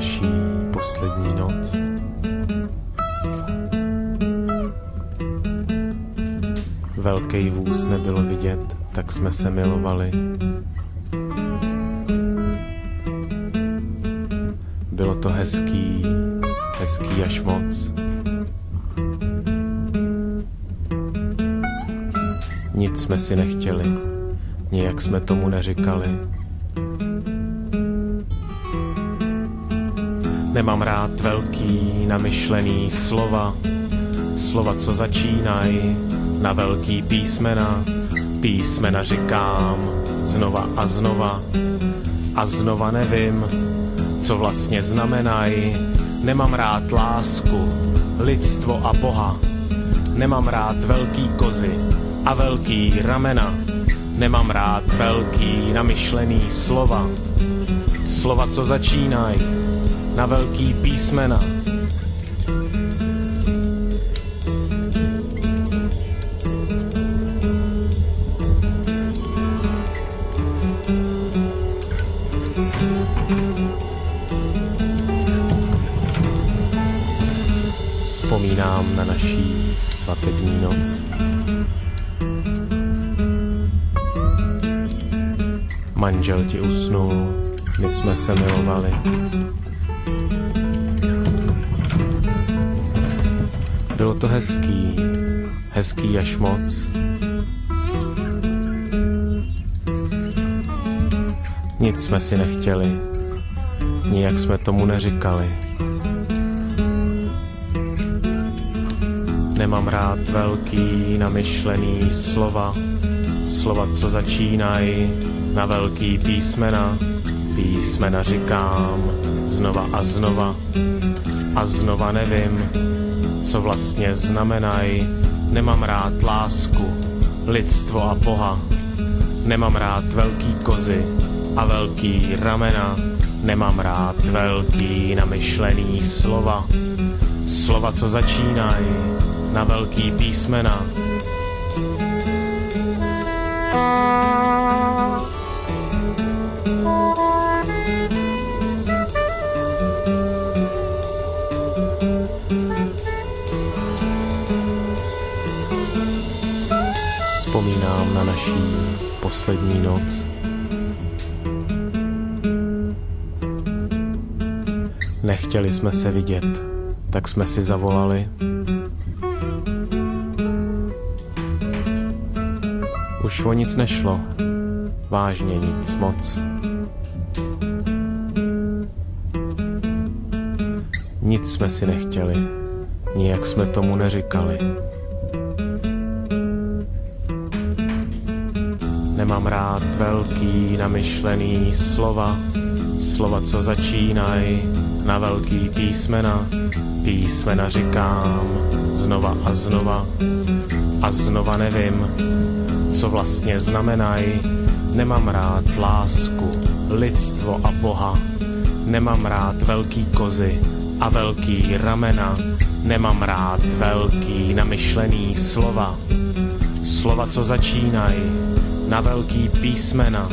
Naší poslední noc. Velký vůz nebylo vidět, tak jsme se milovali. Bylo to hezký, hezký až moc. Nic jsme si nechtěli, nijak jsme tomu neříkali. Nemám rád velký, namyšlený slova, slova, co začínají na velký písmena. Písmena říkám znova a znova a znova nevím, co vlastně znamenají. Nemám rád lásku, lidstvo a Boha. Nemám rád velký kozy a velký ramena. Nemám rád velký namyšlený slova. Slova, co začínají na velký písmena. Vzpomínám na naší svatební noc. Manžel ti usnul, my jsme se milovali. To hezký, hezký až moc. Nic jsme si nechtěli, nijak jsme tomu neříkali. Nemám rád velký, namyšlený slova, slova, co začínají na velký písmena. Písmena říkám znova a znova a znova nevím, co vlastně znamenají. Nemám rád lásku, lidstvo a Boha. Nemám rád velký kozy a velký ramena. Nemám rád velký namyšlený slova. Slova, co začínají na velký písmena. Vzpomínám na naší poslední noc. Nechtěli jsme se vidět, tak jsme si zavolali. Už o nic nešlo, vážně nic moc. Nic jsme si nechtěli, nijak jsme tomu neříkali. Nemám rád velký namyšlený slova, slova, co začínají na velký písmena. Písmena říkám znova a znova a znova nevím, co vlastně znamenají. Nemám rád lásku, lidstvo a Boha. Nemám rád velký kozy a velký ramena. Nemám rád velký namyšlený slova. Slova, co začínají na velký písmena.